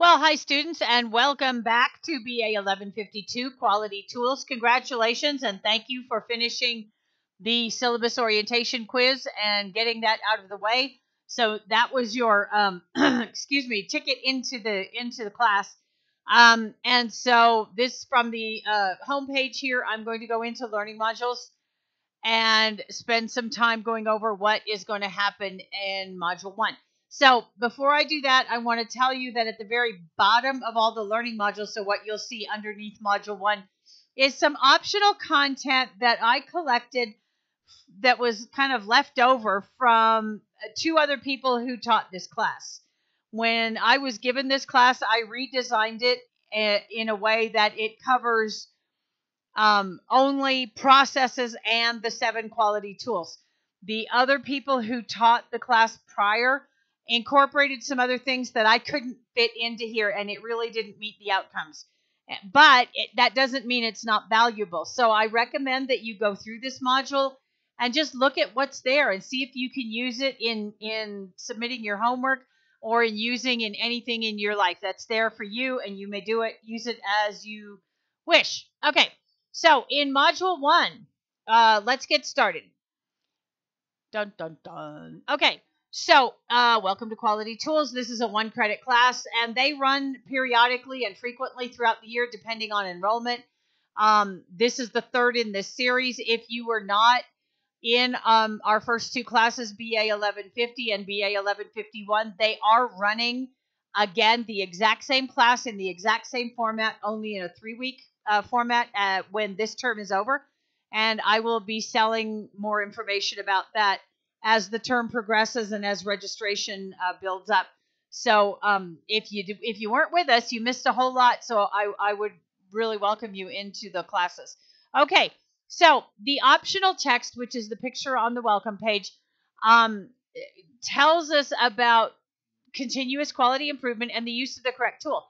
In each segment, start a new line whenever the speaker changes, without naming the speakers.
Well, hi, students, and welcome back to BA 1152 Quality Tools. Congratulations, and thank you for finishing the syllabus orientation quiz and getting that out of the way. So that was your, um, excuse me, ticket into the into the class. Um, and so this from the uh, homepage here, I'm going to go into learning modules and spend some time going over what is going to happen in module one. So before I do that, I want to tell you that at the very bottom of all the learning modules, so what you'll see underneath module one, is some optional content that I collected that was kind of left over from uh, two other people who taught this class. When I was given this class, I redesigned it uh, in a way that it covers um, only processes and the seven quality tools. The other people who taught the class prior incorporated some other things that I couldn't fit into here, and it really didn't meet the outcomes. But it, that doesn't mean it's not valuable. So I recommend that you go through this module and just look at what's there and see if you can use it in in submitting your homework or in using in anything in your life that's there for you, and you may do it use it as you wish. Okay, so in module one, uh, let's get started. Dun dun dun. Okay, so, uh, welcome to Quality Tools. This is a one credit class, and they run periodically and frequently throughout the year, depending on enrollment. Um, this is the third in this series. If you were not in um, our first two classes, BA 1150 and BA 1151, they are running again the exact same class in the exact same format, only in a three week uh, format uh, when this term is over. And I will be selling more information about that as the term progresses and as registration uh, builds up. So um, if you do, if you weren't with us, you missed a whole lot. So I, I would really welcome you into the classes. Okay, so the optional text, which is the picture on the welcome page, um, tells us about continuous quality improvement and the use of the correct tool.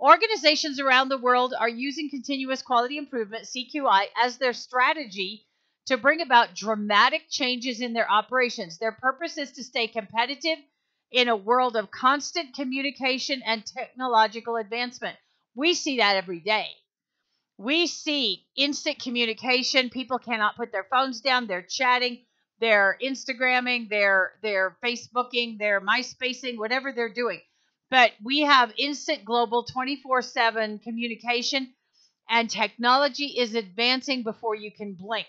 Organizations around the world are using continuous quality improvement, CQI, as their strategy to bring about dramatic changes in their operations. Their purpose is to stay competitive in a world of constant communication and technological advancement. We see that every day. We see instant communication. People cannot put their phones down. They're chatting, they're Instagramming, they're they're Facebooking, they're MySpacing, whatever they're doing. But we have instant global 24/7 communication and technology is advancing before you can blink.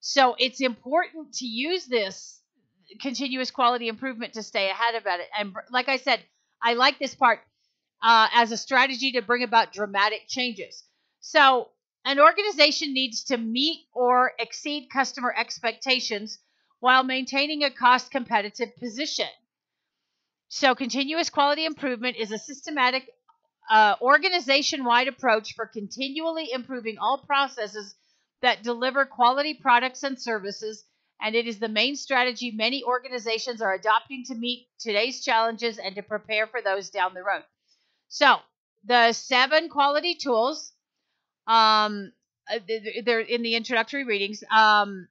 So it's important to use this continuous quality improvement to stay ahead of it. And like I said, I like this part uh, as a strategy to bring about dramatic changes. So an organization needs to meet or exceed customer expectations while maintaining a cost competitive position. So, continuous quality improvement is a systematic uh, organization wide approach for continually improving all processes that deliver quality products and services, and it is the main strategy many organizations are adopting to meet today's challenges and to prepare for those down the road. So, the seven quality tools, um, uh, they're in the introductory readings, um,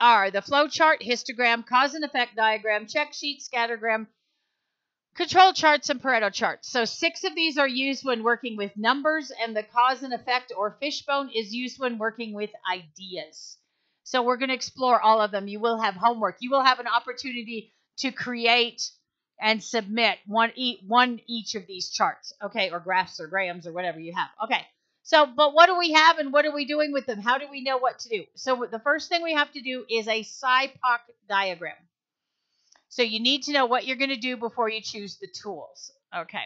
are the flow chart, histogram, cause and effect diagram, check sheet, scattergram, Control charts and Pareto charts. So six of these are used when working with numbers, and the cause and effect or fishbone is used when working with ideas. So we're going to explore all of them. You will have homework. You will have an opportunity to create and submit one each one each of these charts, okay, or graphs or grams or whatever you have. Okay. So, but what do we have and what are we doing with them? How do we know what to do? So the first thing we have to do is a SIPOC diagram. So you need to know what you're going to do before you choose the tools. Okay.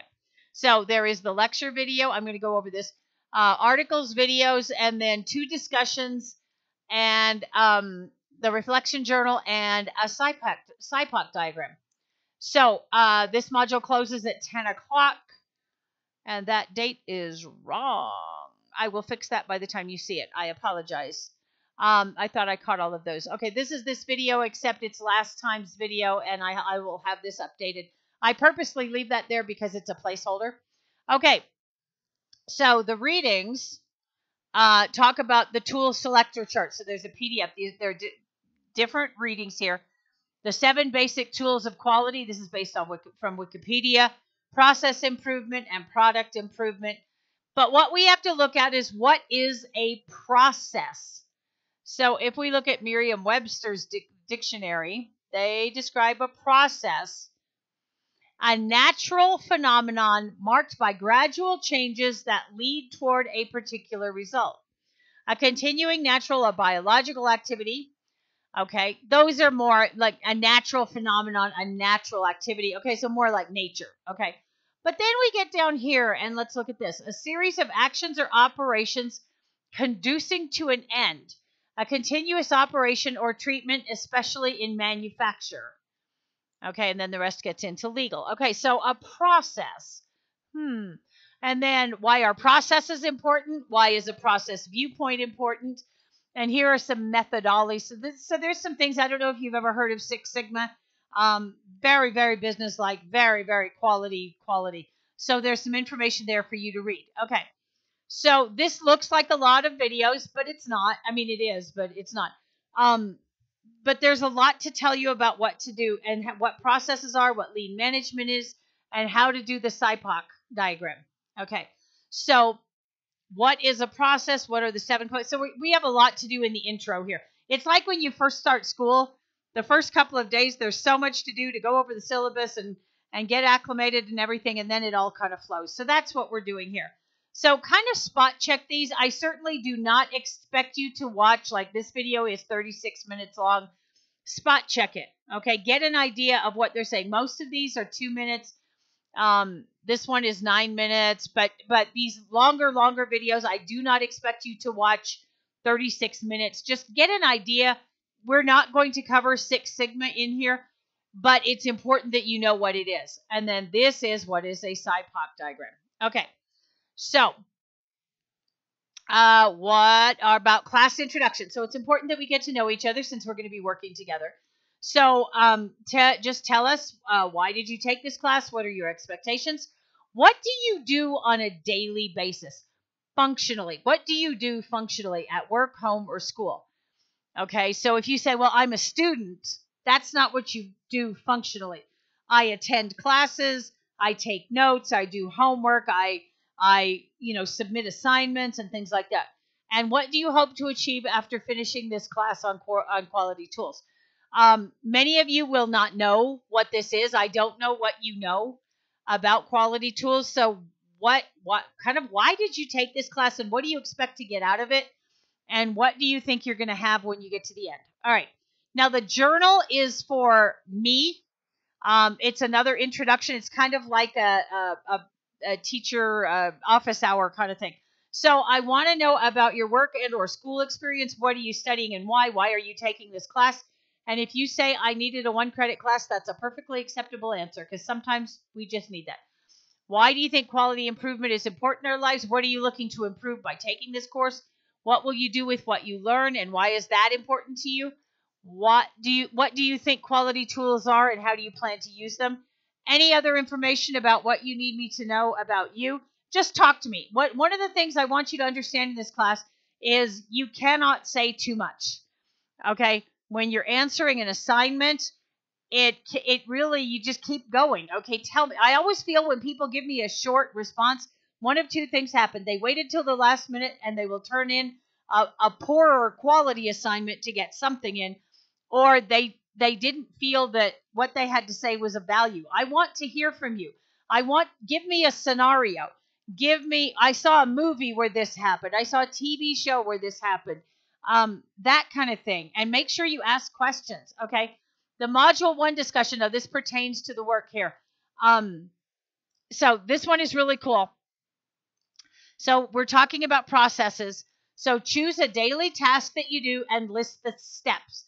So there is the lecture video. I'm going to go over this. Uh, articles, videos, and then two discussions, and um, the reflection journal, and a SIPOC, diagram. So uh, this module closes at 10 o'clock, and that date is wrong. I will fix that by the time you see it. I apologize. Um, I thought I caught all of those. Okay, this is this video, except it's last time's video, and I, I will have this updated. I purposely leave that there because it's a placeholder. Okay, so the readings uh, talk about the tool selector chart. So there's a PDF. There are different readings here. The seven basic tools of quality. This is based on from Wikipedia. process improvement and product improvement. But what we have to look at is what is a process. So if we look at Merriam Webster's di- dictionary, they describe a process a natural phenomenon marked by gradual changes that lead toward a particular result. A continuing natural or biological activity. Okay, those are more like a natural phenomenon, a natural activity. Okay, so more like nature. Okay, but then we get down here and let's look at this a series of actions or operations conducing to an end, a continuous operation or treatment, especially in manufacture. Okay, and then the rest gets into legal. Okay, so a process. Hmm. And then why are processes important? Why is a process viewpoint important? And here are some methodologies. So, this, so there's some things I don't know if you've ever heard of Six Sigma. Um, very, very business-like, very, very quality, quality. So there's some information there for you to read. Okay. So this looks like a lot of videos, but it's not. I mean, it is, but it's not. Um, but there's a lot to tell you about what to do and what processes are, what lean management is, and how to do the SIPOC diagram. Okay, so what is a process? What are the seven points? So we, we have a lot to do in the intro here. It's like when you first start school, the first couple of days, there's so much to do to go over the syllabus and, and get acclimated and everything, and then it all kind of flows. So that's what we're doing here. So kind of spot check these. I certainly do not expect you to watch like this video is 36 minutes long. Spot check it. Okay, get an idea of what they're saying. Most of these are two minutes. Um, this one is nine minutes, but but these longer, longer videos, I do not expect you to watch 36 minutes. Just get an idea. We're not going to cover Six Sigma in here, but it's important that you know what it is. And then this is what is a SIPOC diagram. Okay. So, uh, what about class introduction? So it's important that we get to know each other since we're going to be working together. So, um, just tell us uh, why did you take this class? What are your expectations? What do you do on a daily basis? Functionally, what do you do functionally at work, home, or school? Okay, so if you say, well, I'm a student, that's not what you do functionally. I attend classes, I take notes, I do homework, I I, you know, submit assignments and things like that. And what do you hope to achieve after finishing this class on on quality tools? Um, many of you will not know what this is. I don't know what you know about quality tools. So what what kind of why did you take this class and what do you expect to get out of it? And what do you think you're going to have when you get to the end? All right. Now the journal is for me. Um, it's another introduction. It's kind of like a, a, a a teacher uh, office hour kind of thing. So I want to know about your work and or school experience. What are you studying and why? Why are you taking this class? And if you say I needed a one credit class, that's a perfectly acceptable answer because sometimes we just need that. Why do you think quality improvement is important in our lives? What are you looking to improve by taking this course? What will you do with what you learn and why is that important to you? What do you what do you think quality tools are and how do you plan to use them? Any other information about what you need me to know about you, just talk to me. What one of the things I want you to understand in this class is you cannot say too much. Okay? When you're answering an assignment, it it really you just keep going. Okay, tell me. I always feel when people give me a short response, one of two things happen. They waited till the last minute and they will turn in a, a poorer quality assignment to get something in, or they they didn't feel that what they had to say was of value. I want to hear from you. I want give me a scenario. Give me I saw a movie where this happened. I saw a TV show where this happened. Um, that kind of thing. And make sure you ask questions. Okay. The module one discussion, now this pertains to the work here. Um, so this one is really cool. So we're talking about processes. So choose a daily task that you do and list the steps.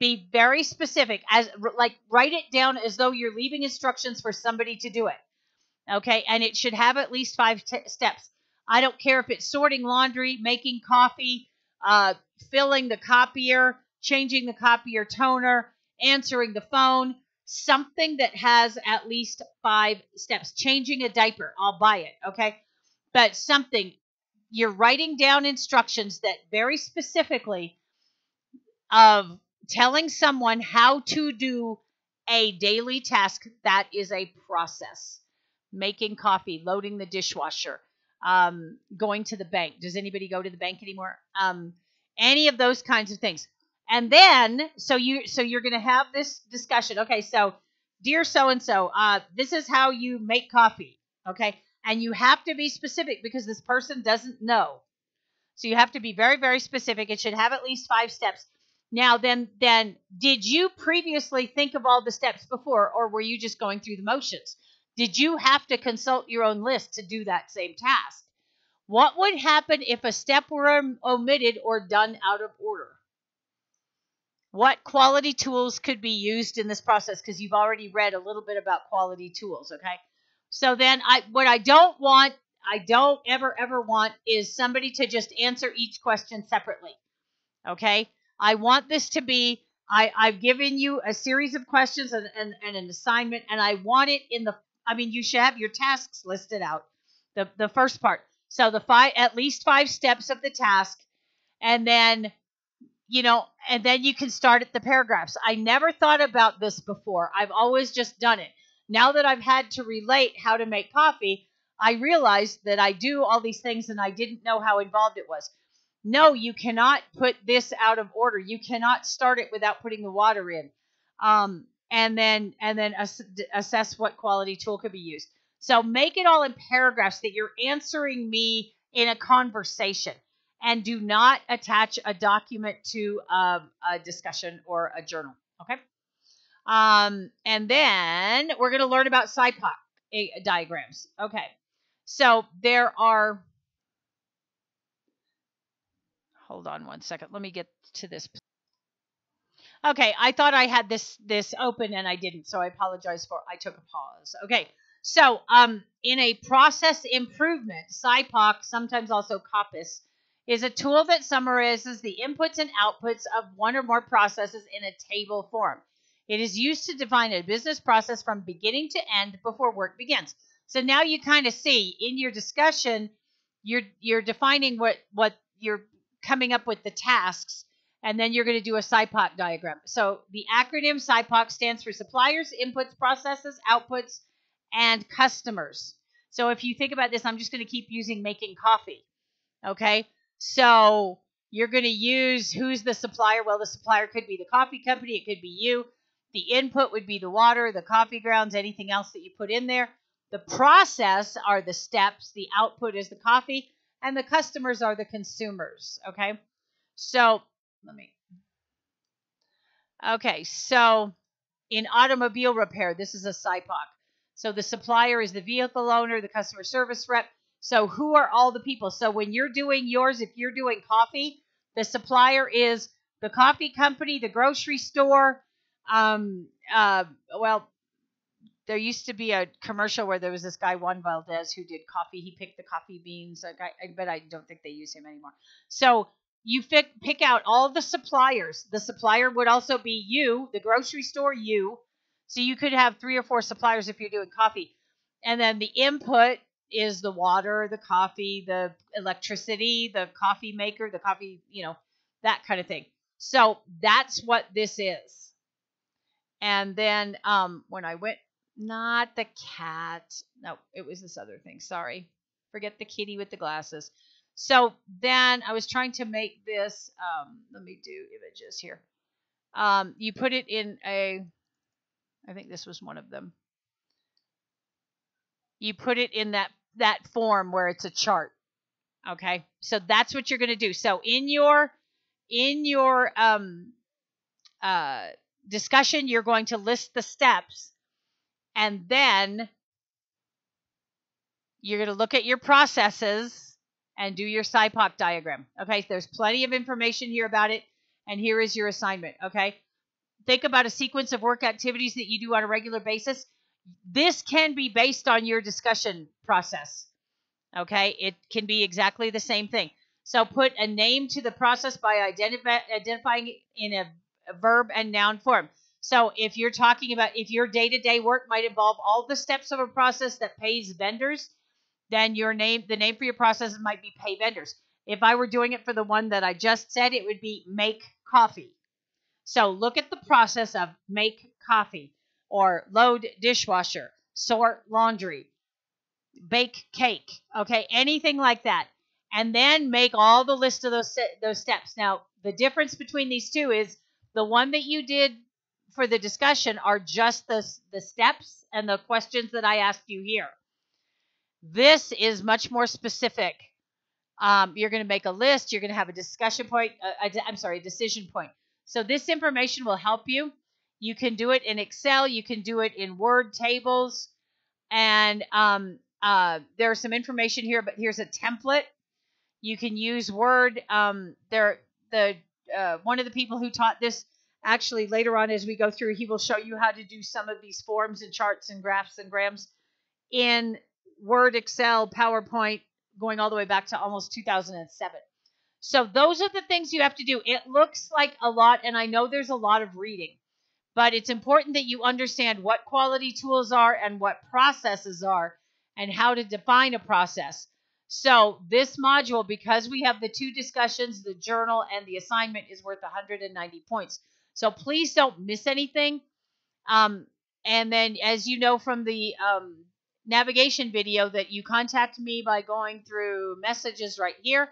Be very specific as like write it down as though you're leaving instructions for somebody to do it. Okay? And it should have at least 5 t- steps. I don't care if it's sorting laundry, making coffee, uh, filling the copier, changing the copier toner, answering the phone, something that has at least five steps. Changing a diaper, I'll buy it, okay? But something, you're writing down instructions that very specifically of telling someone how to do a daily task that is a process making coffee, loading the dishwasher, um, going to the bank. Does anybody go to the bank anymore? Um, any of those kinds of things. And then, so you, so you're going to have this discussion. Okay, so dear so and so, this is how you make coffee. Okay, and you have to be specific because this person doesn't know. So you have to be very, very specific. It should have at least five steps. Now, then, then, did you previously think of all the steps before, or were you just going through the motions? Did you have to consult your own list to do that same task? What would happen if a step were omitted or done out of order? What quality tools could be used in this process? Because you've already read a little bit about quality tools, okay? So then, I what I don't want, I don't ever ever want is somebody to just answer each question separately, okay? I want this to be I, I've given you a series of questions and, and, and an assignment, and I want it in the I mean, you should have your tasks listed out. The the first part. So the five at least five steps of the task, and then you know, and then you can start at the paragraphs. I never thought about this before. I've always just done it. Now that I've had to relate how to make coffee, I realized that I do all these things and I didn't know how involved it was. No, you cannot put this out of order. You cannot start it without putting the water in. Um, and then and then ass- assess what quality tool could be used. So make it all in paragraphs that you're answering me in a conversation and do not attach a document to um, a discussion or a journal. Okay. Um, and then we're going to learn about SIPOC diagrams. Okay. So there are hold on one second. Let me get to this. Okay, I thought I had this this open and I didn't, so I apologize for I took a pause. Okay, so um, in a process improvement, SIPOC, sometimes also COPIS, is a tool that summarizes the inputs and outputs of one or more processes in a table form. It is used to define a business process from beginning to end before work begins. So now you kind of see in your discussion, you're you're defining what what you're coming up with the tasks, and then you're going to do a SIPOC diagram. So the acronym SIPOC stands for suppliers, inputs, processes, outputs, and customers. So if you think about this, I'm just going to keep using making coffee. Okay. So you're going to use who's the supplier? Well, the supplier could be the coffee company, it could be you. The input would be the water, the coffee grounds, anything else that you put in there. The process are the steps, the output is the coffee, and the customers are the consumers. Okay. So let me. Okay. So in automobile repair, this is a SIPOC. So the supplier is the vehicle owner, the customer service rep. So who are all the people? So when you're doing yours, if you're doing coffee, the supplier is the coffee company, the grocery store. Um, uh, well, there used to be a commercial where there was this guy Juan Valdez who did coffee. He picked the coffee beans, I, I, but I don't think they use him anymore. So you pick pick out all the suppliers. The supplier would also be you, the grocery store you. So you could have three or four suppliers if you're doing coffee. And then the input is the water, the coffee, the electricity, the coffee maker, the coffee, you know, that kind of thing. So that's what this is. And then um, when I went not the cat. No, it was this other thing. Sorry. Forget the kitty with the glasses. So then I was trying to make this. Um, let me do images here. Um, you put it in a. I think this was one of them. You put it in that that form where it's a chart. Okay, so that's what you're going to do. So in your in your um, uh, discussion, you're going to list the steps and then you're going to look at your processes and do your SIPOC diagram. Okay, there's plenty of information here about it, and here is your assignment. Okay, think about a sequence of work activities that you do on a regular basis. This can be based on your discussion process. Okay, it can be exactly the same thing. So put a name to the process by identify, identifying it in a verb and noun form. So if you're talking about if your day-to-day work might involve all the steps of a process that pays vendors, then your name the name for your process might be pay vendors. If I were doing it for the one that I just said, it would be make coffee. So look at the process of make coffee or load dishwasher, sort laundry, bake cake, okay, anything like that, and then make all the list of those those steps. Now, the difference between these two is the one that you did for the discussion are just the the steps and the questions that I asked you here. This is much more specific. Um, you're going to make a list. You're going to have a discussion point. Uh, I'm sorry, a decision point. So this information will help you. You can do it in Excel. You can do it in Word tables. And um, uh, there's some information here, but here's a template. You can use Word. Um, there, the uh, one of the people who taught this actually later on as we go through, he will show you how to do some of these forms and charts and graphs and grams in Word, Excel, PowerPoint, going all the way back to almost 2007. So those are the things you have to do. It looks like a lot, and I know there's a lot of reading, but it's important that you understand what quality tools are and what processes are and how to define a process. So this module, because we have the two discussions, the journal and the assignment, is worth 190 points. So please don't miss anything. Um, and then, as you know from the um, navigation video, that you contact me by going through messages right here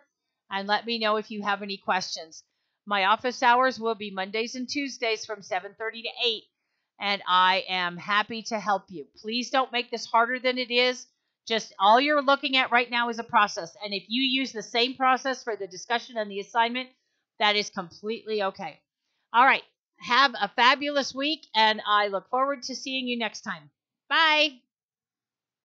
and let me know if you have any questions. My office hours will be Mondays and Tuesdays from 7:30 to 8, and I am happy to help you. Please don't make this harder than it is. Just all you're looking at right now is a process, and if you use the same process for the discussion and the assignment, that is completely okay. All right. Have a fabulous week, and I look forward to seeing you next time. Bye.